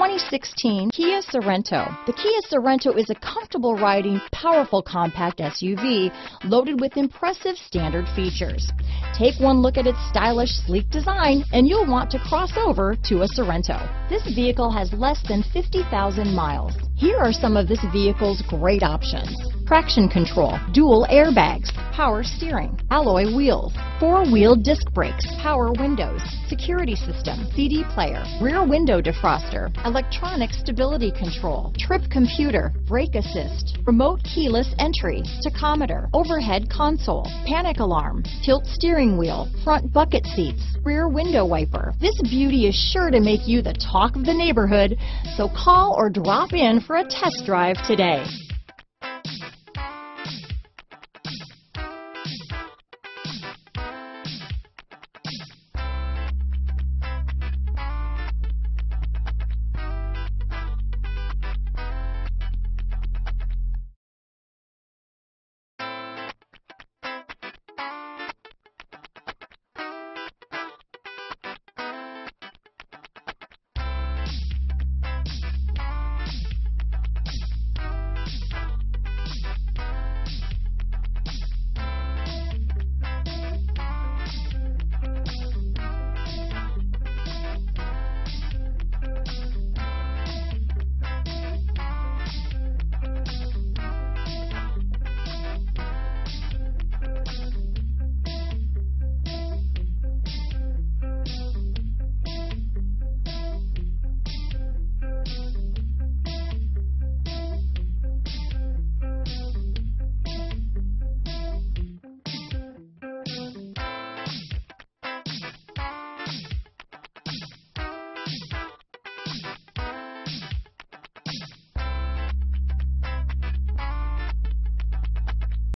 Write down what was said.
2016 Kia Sorento. The Kia Sorento is a comfortable riding, powerful compact SUV loaded with impressive standard features. Take one look at its stylish, sleek design and you'll want to cross over to a Sorento. This vehicle has less than 50,000 miles. Here are some of this vehicle's great options traction control, dual airbags, power steering, alloy wheels, four-wheel disc brakes, power windows, security system, CD player, rear window defroster, electronic stability control, trip computer, brake assist, remote keyless entry, tachometer, overhead console, panic alarm, tilt steering wheel, front bucket seats, rear window wiper. This beauty is sure to make you the talk of the neighborhood, so call or drop in for a test drive today.